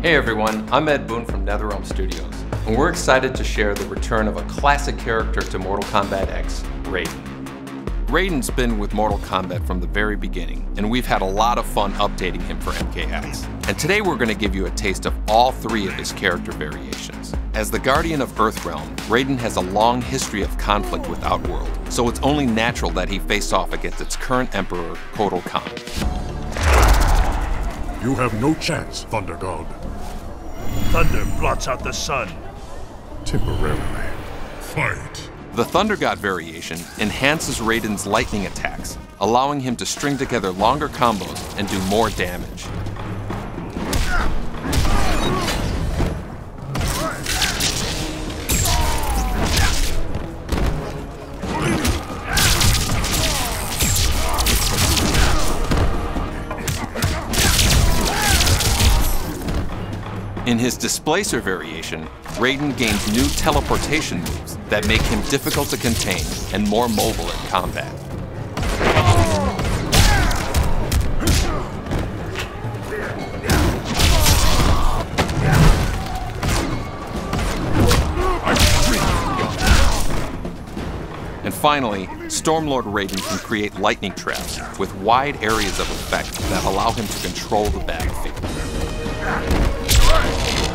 Hey everyone, I'm Ed Boon from NetherRealm Studios, and we're excited to share the return of a classic character to Mortal Kombat X, Raiden. Raiden's been with Mortal Kombat from the very beginning, and we've had a lot of fun updating him for MKX. And today we're going to give you a taste of all three of his character variations. As the Guardian of Earthrealm, Raiden has a long history of conflict with Outworld, so it's only natural that he face off against its current Emperor, Kotal Khan. You have no chance, Thunder God. Thunder blots out the sun. Temporarily. Fight. The Thunder God variation enhances Raiden's lightning attacks, allowing him to string together longer combos and do more damage. In his Displacer variation, Raiden gains new teleportation moves that make him difficult to contain and more mobile in combat. And finally, Stormlord Raiden can create lightning traps with wide areas of effect that allow him to control the battlefield. Right.